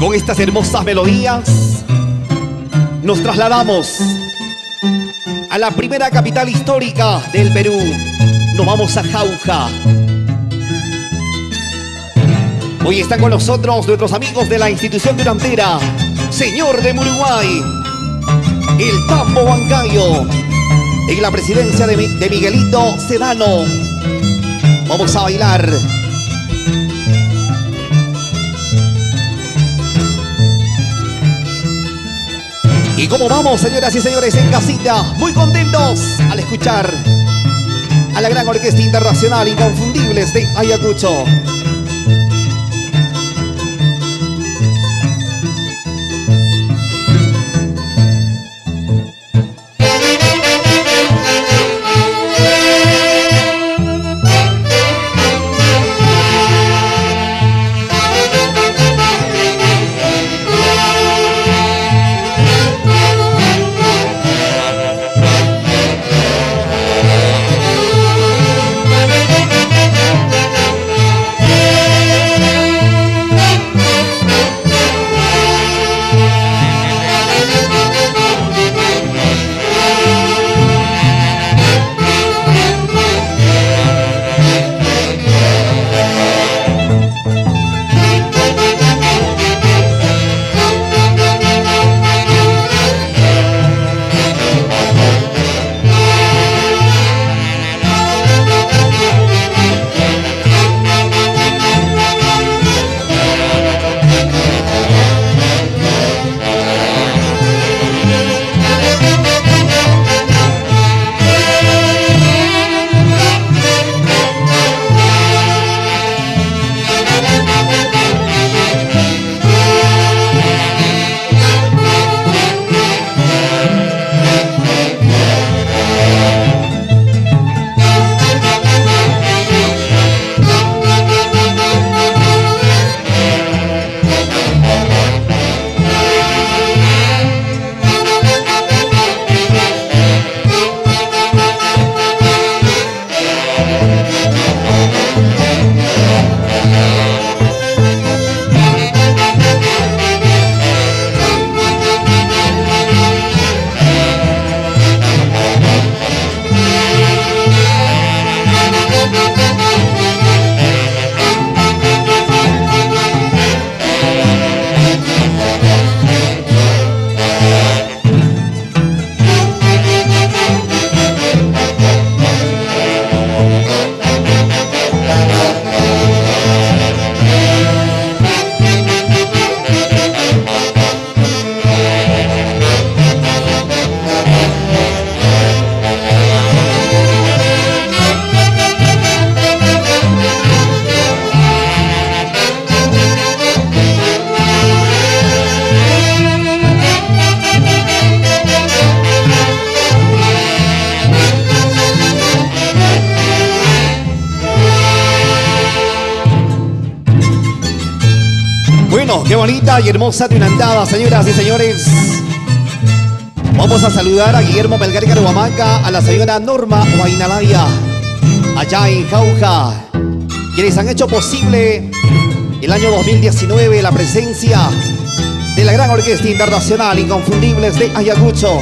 Con estas hermosas melodías nos trasladamos a la primera capital histórica del Perú. Nos vamos a Jauja. Hoy están con nosotros nuestros amigos de la institución durantera, señor de Uruguay, el Tambo Huancayo, en la presidencia de, de Miguelito Sedano. Vamos a bailar. ¿Y cómo vamos, señoras y señores, en casita? Muy contentos al escuchar a la gran orquesta internacional Inconfundibles de Ayacucho. Qué bonita y hermosa tunantada, señoras y señores. Vamos a saludar a Guillermo Melgar Caruamaca, a la señora Norma Huaynalaya, allá en Jauja, quienes han hecho posible el año 2019 la presencia de la gran orquesta internacional Inconfundibles de Ayacucho.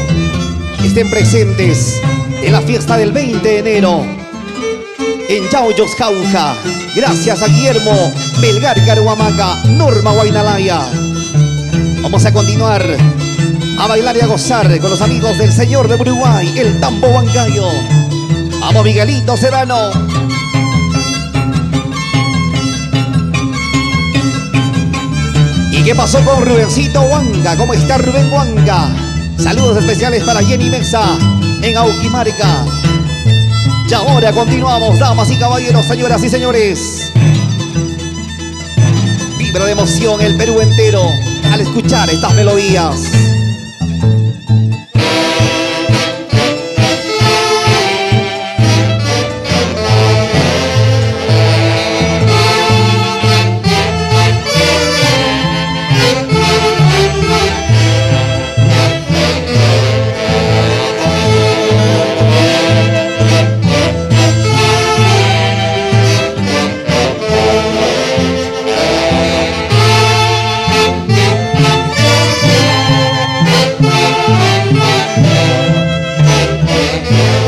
Estén presentes en la fiesta del 20 de enero en Yauyos Jauja. Gracias a Guillermo Belgar Caruamaca, Norma Guainalaya. Vamos a continuar a bailar y a gozar con los amigos del señor de Uruguay, el Tambo Huancayo. Vamos Miguelito Serrano. ¿Y qué pasó con Rubencito Huanga? ¿Cómo está Rubén Huanga? Saludos especiales para Jenny Mesa en Auquimarca. Y ahora continuamos, damas y caballeros, señoras y señores. Vibra de emoción el Perú entero al escuchar estas melodías.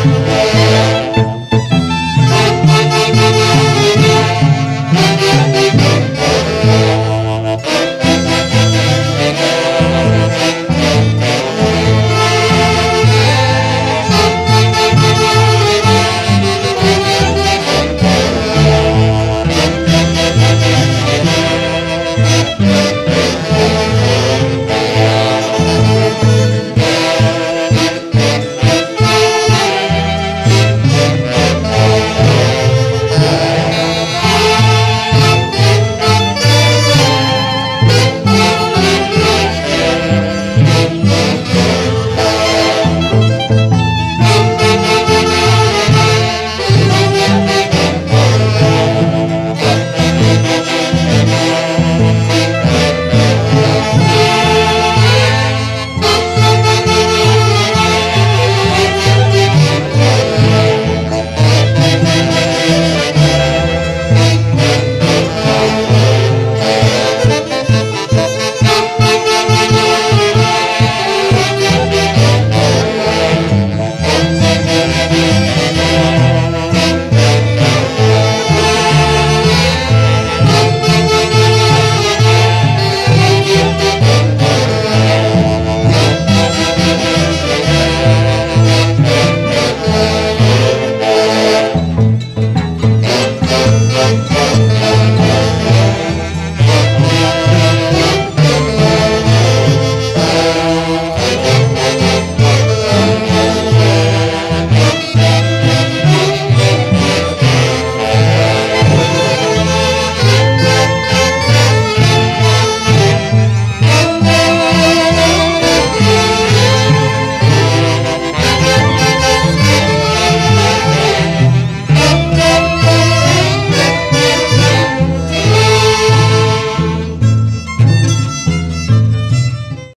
Yeah.